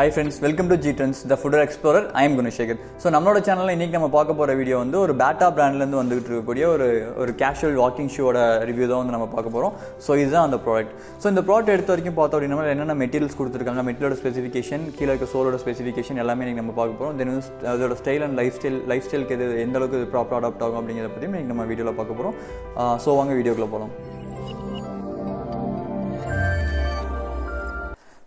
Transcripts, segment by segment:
Hi friends welcome to G trends the future explorer I am Gunasekar so நம்மளோட சேனலில் இன்றைக்கி நம்ம பார்க்க போகிற வீடியோ வந்து ஒரு பேட்டா பிராண்ட்லேருந்து வந்துகிட்டு இருக்கக்கூடிய ஒரு ஒரு கேஷுவல் வாக்கிங் ஷூவோட ரிவ்யூ தான் வந்து நம்ம பார்க்க போகிறோம் ஸோ இதுதான் அந்த ப்ராடக்ட் ஸோ இந்த ப்ராடக்ட் எடுத்த வரைக்கும் பார்த்தோம் அப்படின்னா என்னென்ன மெட்டீரியல்ஸ் கொடுத்துருக்காங்க மெட்டீரியலோட ஸ்பெசிஃபிகேஷன் கீழே இருக்க சோலோட ஸ்பெசிஃபிகேஷன் எல்லாமே நீங்கள் நம்ம பார்க்க போகிறோம் தென் வந்து அதோட ஸ்டைல் அண்ட் லைஃப் ஸ்டைல் லைஃப் ஸ்டைலுக்கு எது எந்த அளவுக்கு ப்ராப்பர் அடாப்ட் ஆகும் அப்படிங்கிறத பற்றியும் இன்றைக்கி நம்ம வீடியோவில் பார்க்க போகிறோம் ஸோ வாங்க வீடியோக்குள்ளே போகலாம்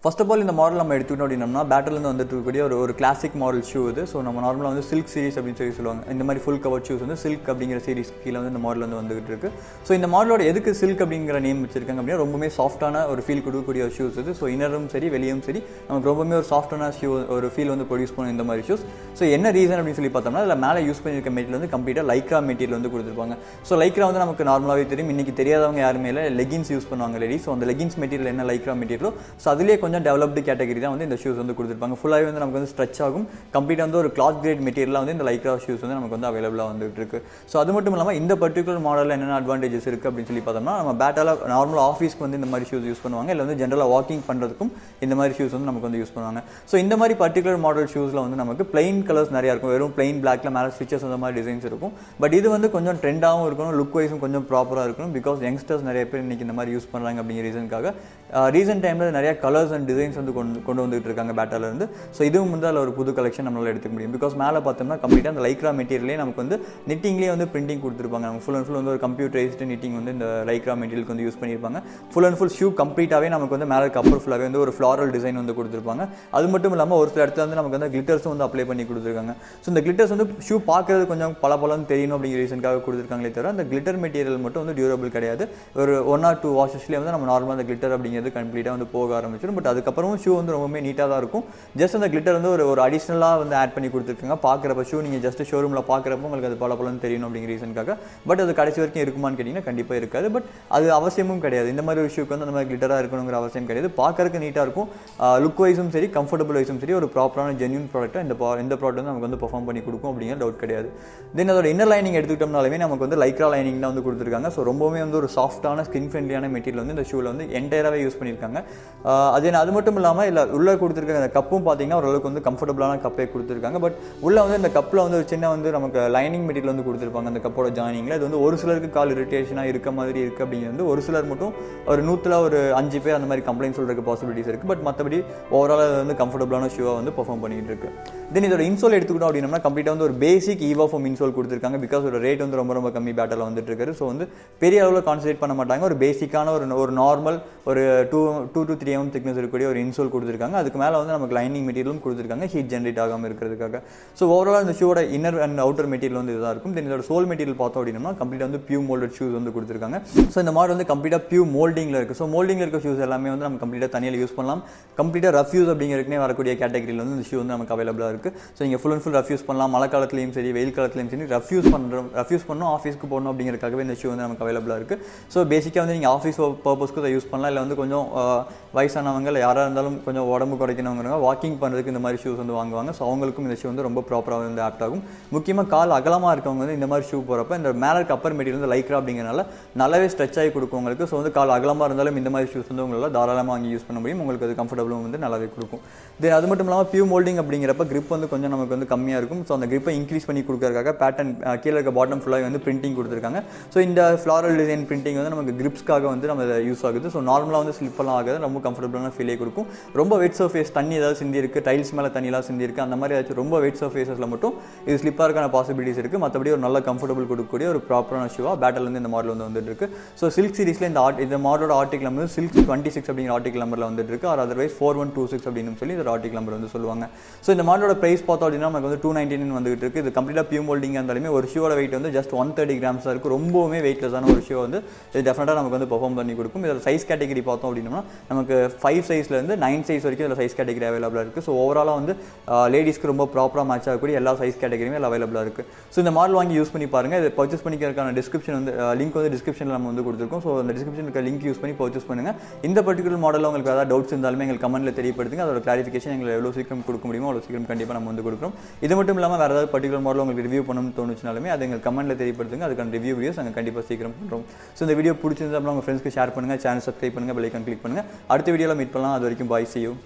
ஃபர்ஸ்ட் ஆஃப் ஆல் இந்த மாடல் நம்ம எடுத்துக்கிட்டோம் அப்படின்னம்னா பேட்டர்லேருந்து வந்துட்டு இருக்கக்கூடிய ஒரு ஒரு கிளாசிக் மாடல் ஷூ இது. ஸோ நம்ம நார்மலாக வந்து சில்க் சீரிஸ் அப்படின்னு சொல்லி சொல்லுவாங்க. இந்த மாதிரி ஃபுல் கவர் ஷூஸ் வந்து சில்க் அப்படிங்கிற சீரிஸ் கீழே வந்து இந்த மாடல் வந்து வந்துகிட்டு இருக்கு. ஸோ இந்த மாடலோட எதுக்கு சில்க் அப்படிங்கிற நேம் வச்சிருக்காங்க அப்படின்னா ரொம்பவே சாஃப்டான ஒரு ஃபீல் கொடுக்கக்கூடிய ஒரு ஷூஸ் இது. ஸோ இன்னரும் சரி வெளியும் சரி நமக்கு ரொம்பவே ஒரு சாஃப்டான ஷூ ஒரு ஃபீல் வந்து ப்ரொடியூஸ் பண்ணும் இந்த மாதிரி ஷூஸ் ஸோ என்ன ரீசன் அப்படின்னு சொல்லி பார்த்தோம்னா அதில் மேலே யூஸ் பண்ணியிருக்க மெட்டீரியல் வந்து கம்ப்ளீட்டாக லைக்ரா மெட்டீரியல் வந்து கொடுத்துருப்பாங்க. ஸோ லைக்ரா வந்து நமக்கு நார்மலாகவே தெரியும். இன்னைக்கு தெரியாதவங்க யாருமே இல்லை. லெகின்ஸ் யூஸ் பண்ணுவாங்க லேடி ஸோ அந்த லெகின்ஸ் மெட்டீரியல் என்ன லைக்ரா மெட்டீரியலோ ஸோ அதிலே கொஞ்சம் டெவலப்டு கேட்டகரி தான் வந்து இந்த ஷூஸ் வந்து கொடுத்துருப்பாங்க. ஃபுல்லாகவே வந்து நமக்கு வந்து ஸ்ட்ரெச் ஆகும். கம்ப்ளீட்டாக வந்து ஒரு கிளாத் கிரேட் மெட்டீரியலாக வந்து இந்த லைக்ரா ஷூஸ் வந்து நமக்கு வந்து அவைலபிளாக வந்துட்டு இருக்கு. ஸோ அது மட்டும் இல்லாமல் இந்த பர்டிகுலர் மாடலில் என்னென்ன அட்வான்டேஜஸ் இருக்குது அப்படின்னு சொல்லி பார்த்தோம்னா நம்ம பேட்டால நார்மல் ஆஃபீஸ்க்கு வந்து இந்த மாதிரி ஷூஸ் யூஸ் பண்ணுவாங்க. இல்லை வந்து ஜென்ரலாக வாக்கிங் பண்ணுறதுக்கும் இந்த மாதிரி ஷூஸ் வந்து நமக்கு வந்து யூஸ் பண்ணுவாங்க. ஸோ இந்த மாதிரி பர்டிகுலர் மாடல் ஷூஸில் வந்து நமக்கு பிளைன் கலர்ஸ் நிறையா இருக்கும். வெறும் பிளைன் பிளாக்ல மேலே ஸ்டிச்சஸ் அந்த மாதிரி டிசைன்ஸ் இருக்கும். பட் இது வந்து கொஞ்சம் ட்ரெண்டாகவும் இருக்கணும் லுக் வைஸும் கொஞ்சம் ப்ராப்பராக இருக்கணும். பிகாஸ் யங்ஸ்டர்ஸ் நிறைய பேர் இன்னைக்கு இந்த மாதிரி யூஸ் பண்ணுறாங்க அப்படிங்கிற ரீசனுக்காக ரீசெண்ட் டைமில் நிறைய கலர்ஸ் அண்ட் டிசைன்ஸ் வந்து கொண்டு கொண்டு வந்துட்டு இருக்காங்க பேட்டால இருந்து. ஸோ இதுவும் வந்து அதில் ஒரு புது கலெக்ஷன் நம்மளால் எடுத்துக்க முடியும். பிகாஸ் மேலே பார்த்தோம்னா கம்ப்ளீட்டாக அந்த லைக்ரா மெட்டீரியலே நமக்கு வந்து நிட்டிங்லேயே வந்து பிரிண்டிங் கொடுத்துருப்பாங்க. நமக்கு ஃபுல் அண்ட் ஃபுல் வந்து ஒரு கம்ப்யூட்டரைஸ்டு நிட்டிங் வந்து இந்த லைக்ரா மெட்டீரியலுக்கு வந்து யூஸ் பண்ணியிருப்பாங்க. ஃபுல் அண்ட் ஃபுல் ஷூ கம்ப்ளீட்டாகவே நமக்கு வந்து மேலே கப்பர் ஃபுல்லாகவே வந்து ஒரு ஃப்ளாரல் டிசைன் வந்து கொடுத்துருப்பாங்க. அது மட்டும் இல்லாமல் ஒரு சில இடத்துல வந்து நமக்கு வந்து கிளிட்டர்ஸும் வந்து அப்ளை பண்ணி கொடுத்துருக்காங்க. ஸோ இந்த கிளிட்டர்ஸ் வந்து ஷூ பார்க்கறது கொஞ்சம் பல பலன்னு தெரியணும் அப்படிங்கிற ரீசனுக்காக கொடுத்துருக்காங்களே தவிர அந்த கிளிட்டர் மெட்டீரியல் மட்டும் வந்து டியூரபிள் கிடையாது. ஒரு ஒன் ஆர் டூ வாஷஸ்லேயே வந்து நம்ம நார்மலாக அந்த கிளிட்டர் அப்படிங்கிறது கம்ப்ளீட்டாக வந்து போக ஆரம்பிச்சிடும். பட் அதுக்கப்புறமும் ஷூ வந்து ரொம்பவுமே நீட்டாக தான் இருக்கும். ஜஸ்ட் அந்த கிளிட்டர் வந்து ஒரு ஒரு அடிஷ்னலாக வந்து ஆட் பண்ணி கொடுத்துருக்காங்க. பார்க்குறப்ப ஷூ நீங்கள் ஜஸ்ட் ஷோரூமில் பார்க்குறப்ப உங்களுக்கு அது பல பலன்னு தெரியணும் அப்படிங்கிற ரீசனுக்காக பட் அது கடைசி வரைக்கும் இருக்குமான்னு கேட்டிங்கன்னா கண்டிப்பாக இருக்காது. பட் அது அவசியமும் கிடையாது. இந்த மாதிரி ஒரு ஷூக்கு வந்து அந்த மாதிரி கிளிட்டராக இருக்கணுங்கிற அவசியம் கிடையாது. பார்க்கறதுக்கு நீட்டாக இருக்கும். லுக் வைஸும் சரி கம்ஃபர்டபுள் வைஸும் சரி ஒரு ப்ராப்பரான ஜென்யூன் ப்ராடக்ட்டாக இந்த இந்த ப்ராடக்ட் வந்து நமக்கு வந்து பர்ஃபார்ம் பண்ணி கொடுக்கும் அப்படிங்கிற டவுட் கிடையாது. தென் அதோட இன்னர் லைனிங் எடுத்துக்கிட்டோம்னாலுமே நமக்கு வந்து லைக்ரா லைனிங் தான் வந்து கொடுத்துருக்காங்க. ஸோ ரொம்பவே வந்து ஒரு சாஃப்டான ஸ்கின் ஃப்ரெண்ட்லியான மெட்டீரியல் வந்து இந்த ஷூவில் வந்து என்டையராகவே யூஸ் பண்ணியிருக்காங்க. அதே அது அது மட்டும் இல்லாமல் இல்லை உள்ளே கொடுத்துருக்க அந்த கப்பும் பார்த்தீங்கன்னா ஓரளவுக்கு வந்து கம்ஃபர்டபுளான கப்பே கொடுத்துருக்காங்க. பட் உள்ளே வந்து இந்த கப்பில் வந்து ஒரு சின்ன வந்து நமக்கு லைனிங் மெட்டீரியல் வந்து கொடுத்துருப்பாங்க. அந்த கப்போட ஜாயினிங்கில் இது வந்து ஒரு சிலருக்கு கால் இரிட்டேஷனாக இருக்க மாதிரி இருக்குது அப்படிங்கிறது வந்து ஒரு சிலர் மட்டும் ஒரு நூற்றில் ஒரு அஞ்சு பேர் அந்த மாதிரி கம்ப்ளைண்ட் சொல்கிறதுக்கு பாசிபிலிட்டிஸ் இருக்குது பட் மற்றபடி ஓவரால் அது வந்து கம்ஃபர்டபுளான ஷூவாக வந்து பர்ஃபார்ம் பண்ணிகிட்டு இருக்கு. தென் இதோட இன்சோல் எடுத்துக்கிட்டோம் அப்படின்னா கம்ப்ளீட்டாக வந்து ஒரு பேசிக் ஈவா ஃபார்ம் இன்சோல் கொடுத்துருக்காங்க. பிகாஸ் ஒரு ரேட் வந்து ரொம்ப ரொம்ப கம்மி பேட்டில் வந்துட்டு இருக்காரு. ஸோ வந்து பெரிய அளவில் கான்சன்ட்ரேட் பண்ண மாட்டாங்க. ஒரு பேசிக்கான ஒரு ஒரு நார்மல் ஒரு two two to three M thickness இருக்கக்கூடிய ஒரு இன்சோல் கொடுத்துருக்காங்க. அதுக்கு மேலே வந்து நமக்கு லைனிங் மெட்டீரியலும் கொடுத்துருக்காங்க. ஹீட் ஜென்ரேட் ஆகாமல் இருக்கிறதுக்காக. ஸோ ஓவரால் இந்த ஷூவோட இன்னர் அண்ட் அவுட்டர் மெட்டீரியல் வந்து இதாக இருக்கும். தென் இதோட சோல் மெட்டீரியல் பார்த்தோம் அப்படின்னா கம்ப்ளீட்டாக வந்து பியூ மோல்டட் ஷூஸ் வந்து கொடுத்துருக்காங்க. ஸோ இந்த மாடல் வந்து கம்ப்ளீட்டாக பியூ மோல்டிங்கில் இருக்குது ஸோ மோல்டிங்கில் இருக்க ஷூஸ் எல்லாமே வந்து நம்ம கம்ப்ளீட்டாக தனியாக யூஸ் பண்ணலாம். கம்ப்ளீட்டாக ரஃப் யூஸ் அப்படிங்கிறதுக்குனே வரக்கூடிய கேட்டகரியில் வந்து இந்த ஷூ வந்து நமக்கு அவைலபிளாக இருக்குது ஸோ நீங்கள் full and full rough use பண்ணலாம். மழை காலத்துலையும் சரி வெயில் காலத்துலையும் சரி ரஃப் யூஸ் பண்ணுறோம் ரஃப் யூஸ் பண்ணணும். ஆஃபீஸ்க்கு போகணும் அப்படிங்கிறதுக்காகவே இந்த ஷூ வந்து நமக்கு அவைலபிளாக இருக்குது ஸோ பேசிக்காக வந்து நீங்கள் ஆஃபீஸ் பர்பஸ்க்கு அதை யூஸ் பண்ணலாம். இல்லை வந்து கொஞ்சம் வயசானவங்க இல்லை யாராக இருந்தாலும் கொஞ்சம் உடம்பு குறைக்கணுங்கிறவங்க வாக்கிங் பண்ணுறதுக்கு இந்த மாதிரி ஷூஸ் வந்து வாங்குவாங்க. ஸோ அவங்களுக்கும் இந்த ஷூ வந்து ரொம்ப ப்ராப்பராக வந்து ஆப்ட் ஆகும். முக்கியமாக கால் அகலமாக இருக்கவங்க வந்து இந்த மாதிரி ஷூ போகிறப்ப இந்த மேலே இருக்க அப்பர் மெட்டீரியல் வந்து லைக்ரா அப்படிங்கிறனால நல்லாவே ஸ்ட்ரெச் ஆகி கொடுக்கும் உங்களுக்கு. ஸோ வந்து கால் அகலமாக இருந்தாலும் இந்த மாதிரி ஷூஸ் வந்து உங்களால் தாராளமாக வாங்கி யூஸ் பண்ண முடியும். உங்களுக்கு அது கம்ஃபர்டபுளும் வந்து நல்லாவே கொடுக்கும். தென் அது மட்டும் இல்லாமல் பியூ மோல்டிங் அப்படிங்கிறப்ப கிரிப் வந்து கொஞ்சம் நமக்கு வந்து கம்மியாக இருக்கும். ஸோ அந்த கிரிப்பை இன்க்ரீஸ் பண்ணி கொடுக்கறதுக்காக பேட்டர்ன் கீழே இருக்க பாட்டம் ஃபுல்லாக வந்து பிரிண்டிங் கொடுத்துருக்காங்க. ஸோ இந்த ஃப்ளாரல் டிசைன் பிரிண்டிங் வந்து நமக்கு கிரிப்ஸ்க்காக வந்து நம்ம யூஸ் ஆகுது. ஸோ நார்மலாக வந்து ஸ்லிப்பெல்லாம் ஆகாது. ரொம்ப கம்ஃபர்டபுளான ஃபீலே கொடுக்கும். ரொம்ப வெயிட் சர்ஃபேஸ் தண்ணி ஏதாவது சிந்தி இருக்கு டைல்ஸ் மேலே தண்ணியெல்லாம் சிந்தி இருக்கு அந்த மாதிரி ஏதாச்சும் ரொம்ப வெயிட் சர்ஃபேஸில் மட்டும் இது ஸ்லிப்பாக இருக்கான பாசிபிலிட்டிஸ் இருக்குது மற்றபடி ஒரு நல்ல கம்ஃபர்டபுள் கொடுக்கக்கூடிய ஒரு ப்ராப்பரான ஷூவாக பேட்டில் வந்து இந்த மாடல் வந்து வந்துட்டு இருக்கு. ஸோ சில்க் சீரிஸில் இந்த ஆட் இந்த மாடலோட article number silk twenty six அப்படிங்கிற ஆர்டிக் நம்பரில் வந்துட்டு இருக்கு. Or otherwise four one two six அப்படின்னு சொல்லி இந்த ஆர்டிக் நம்பர் வந்து சொல்லுவாங்க. ஸோ இந்த மாடலோட பிரைஸ் பார்த்தோம் அப்படின்னா நமக்கு வந்து டூ நைன்டின் வந்துட்டு இருக்கு. இது கம்ப்ளீட்டாக பியூ மோல்டிங்காக இருந்தாலுமே ஒரு ஷூவோட வெயிட் வந்து ஜஸ்ட் ஒன் தேர்ட்டி கிராம்ஸ் தான் இருக்கும் ரொம்பவுமே வெயிட்லெஸ்ஸான ஒரு ஷூ வந்து இது டெஃபினட்டாக நமக்கு வந்து பெர்ஃபார்ம் பண்ணி கொடுக்கும். இதோட சைஸ் கேட்டகரி பார்த்தோம் அப்படின்னா நமக்கு ஃபைவ் சைஸ்லேருந்து நைன் சைஸ் வரைக்கும் இதில் சைஸ் கேட்டகரி அவைலபிளாக இருக்குது ஸோ ஓவராலாக வந்து லேடிஸ்க்கு ரொம்ப ப்ராப்பராக மேட்ச் ஆகக்கூடிய எல்லா சைஸ் கேட்டகரியுமே அவைலபிளாக இருக்குது ஸோ இந்த மாடல் வாங்கி யூஸ் பண்ணி பாருங்கள் இதை பர்ச்சேஸ் பண்ணிக்கிறதுக்கான டிஸ்கிரிப்ஷன் வந்து லிங்க் வந்து டிஸ்கிரிப்ஷனில் நம்ம வந்து கொடுத்துருக்கோம். ஸோ அந்த டிஸ்கிரிப்ஷன் இருக்க லிங்க் யூஸ் பண்ணி பர்ச்சேஸ் பண்ணுங்கள் இந்த பர்டிகுலர் மாடலில் உங்களுக்கு ஏதாவது டவுட்ஸ் இருந்தாலுமே எங்களுக்கு கமெண்ட்டில் தெரியப்படுத்துங்க. அதோட கிளாரிஃபிகேஷன் எங்களுக்கு எவ்வளோ சீக்கிரம் கொடுக்க முடியுமோ அவ்வளோ சீக்கிரம் கண்டிப்பாக நம்ம வந்து கொடுக்குறோம். இது மட்டும் இல்லாமல் வேறு ஏதாவது பர்டிகுலர் மாடல் உங்களுக்கு ரிவ்யூ பண்ணணும்னு தோணுச்சுனாலுமே அதை எங்களுக்கு கமெண்ட்டில் தெரியப்படுத்துங்க. அதுக்கான ரிவ்யூ வீடியோஸ் நாங்கள் கண்டிப்பாக சீக்கிரம் பண்ணுறோம் ஸோ இந்த வீடியோ பிடிச்சிருந்தா உங்கள் ஃப்ரெண்ட்ஸ்க்கு ஷேர் பண்ணுங்கள் சேனல் சப்ஸ்கிரைப் பண்ணுங்கள் பெல் ஐக்கன் கிளிக் பண்ணுங்கள் அடுத்த வீடியோவில் மீட் பண்ணலாம். அது வரைக்கும் பாய் செய்யும்